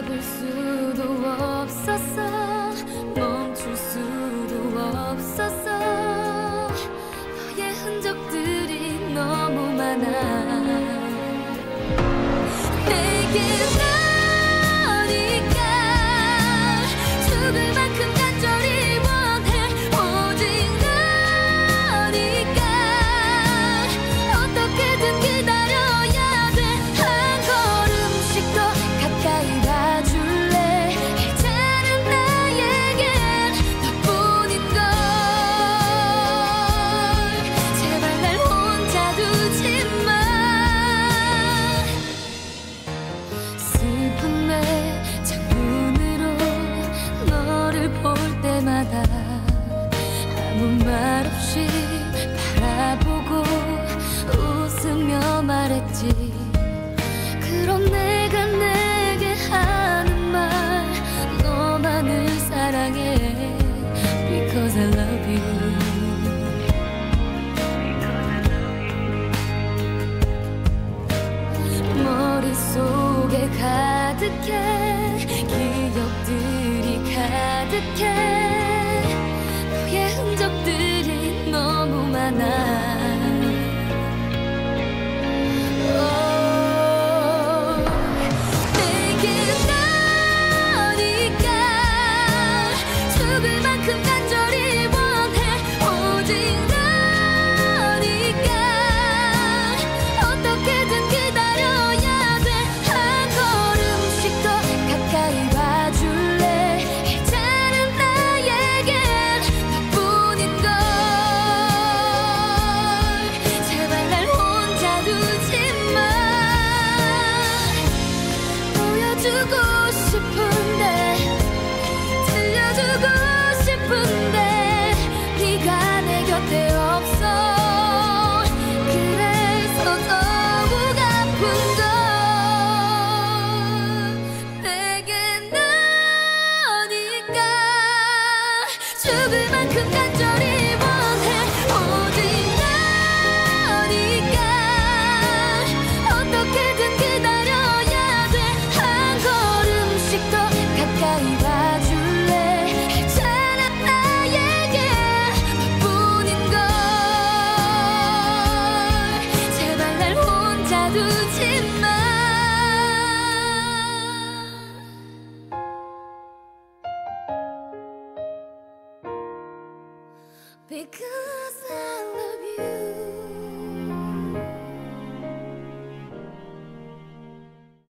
잡을 수도 없었어 멈출 수도 없었어 너의 흔적들이 너무 많아. 내게 말했지. 그럼 내가 내게 하는 말 너만을 사랑해. Because I love you. 머릿속에 가득해. 기억들이 가득해. 너의 흔적들이 너무 많아 죽을 만큼 간절히 Because I